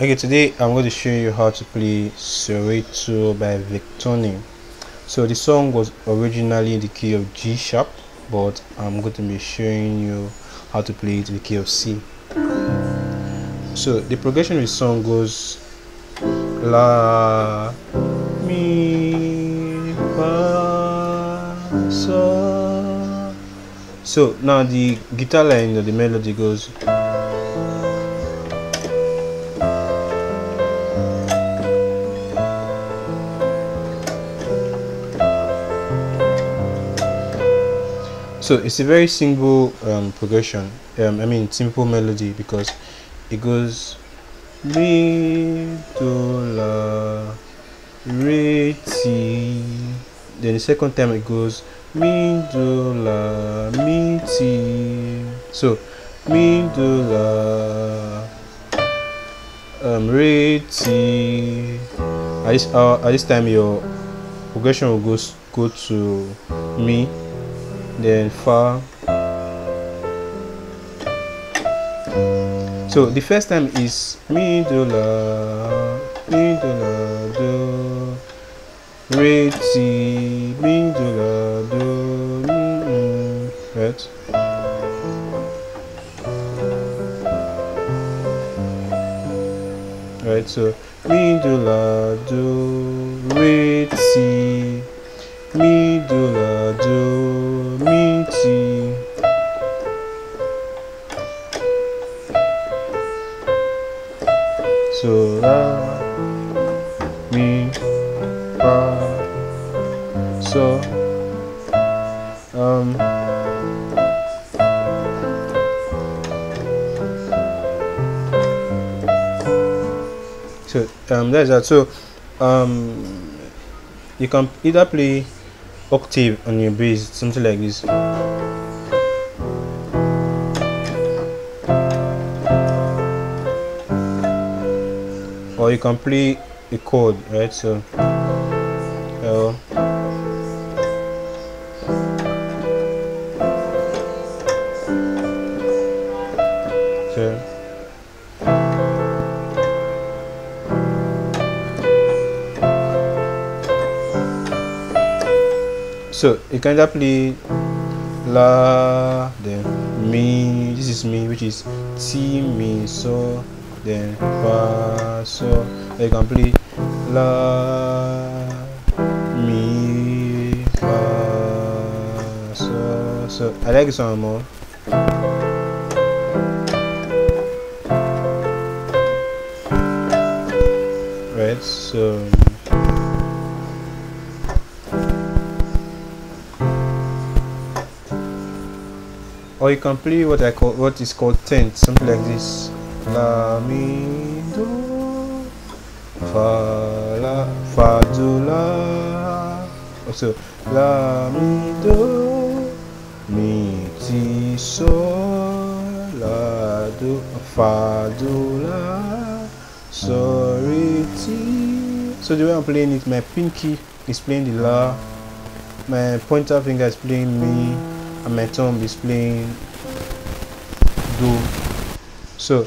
Okay, today I'm going to show you how to play Soweto by Victony. So the song was originally in the key of G sharp, but I'm going to be showing you how to play it in the key of C. So the progression of the song goes La Mi Fa Sol. So now the guitar line of the melody goes so it's a very simple um, progression um, I mean simple melody because it goes mi do la re ti. Then the second time it goes mi do la mi ti. So mi do la um, re ti. At this, uh, at this time your progression will go go to mi then fa so the first time is mi do la mi do la do. Re ti mi do la do mm, right? Right so mi do la do re ti fa so um so um that's that. So um you can either play octave on your bass something like this. Or you can play a chord right? So L. So so you can either play la then mi this is mi which is ti mi so then fa so you can play la mi fa so so i like this one more right so or you can play what I call what is called tenth, something like this. La mi do fa la fa do la. Also la mi do mi ti so la do fa do la so re ti. So the way I'm playing it, my pinky is playing the la, my pointer finger is playing mi and my thumb is playing do so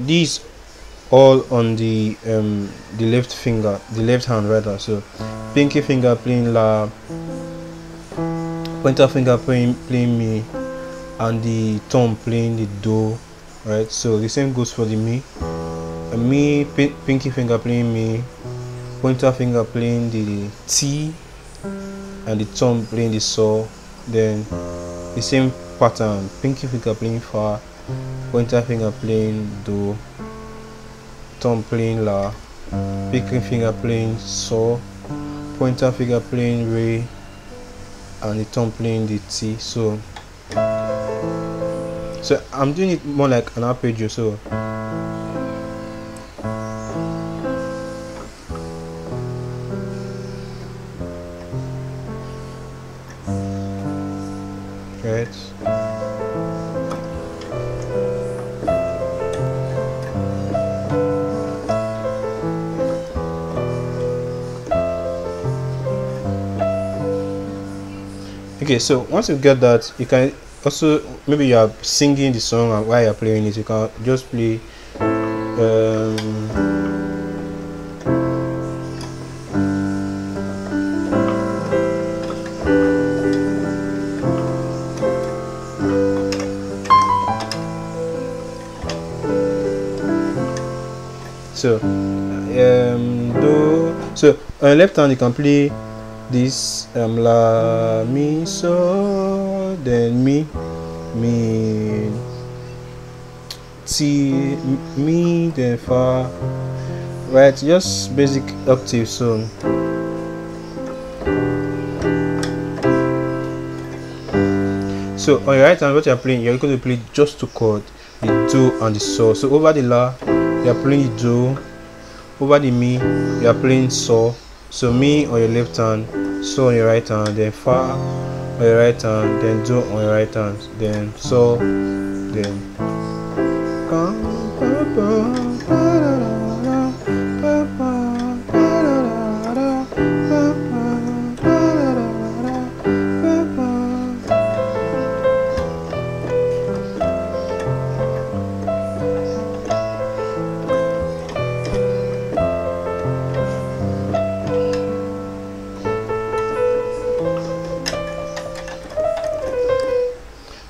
these all on the um the left finger the left hand rather. So pinky finger playing la pointer finger playing playing mi and the thumb playing the do right? So the same goes for the mi and me pinky finger playing mi pointer finger playing the t and the thumb playing the saw. Then the same pattern pinky finger playing fa pointer finger playing do. Thumb playing la. Pinky finger playing so. Pointer finger playing re. And the thumb playing the t so. So i'm doing it more like an arpeggio so. Right okay so once you get that you can also maybe you are singing the song and while you're playing it you can just play um, so um do so on left hand you can play this um la mi so then mi mi ti mi then fa. Right just basic octave so so on your right hand what you're playing you're going to play just two chords the do and the so. So over the la you are playing the do. Over the mi you are playing so so me on your left hand so on your right hand then fa on your right hand then do on your right hand then so then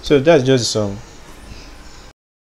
So that's just song.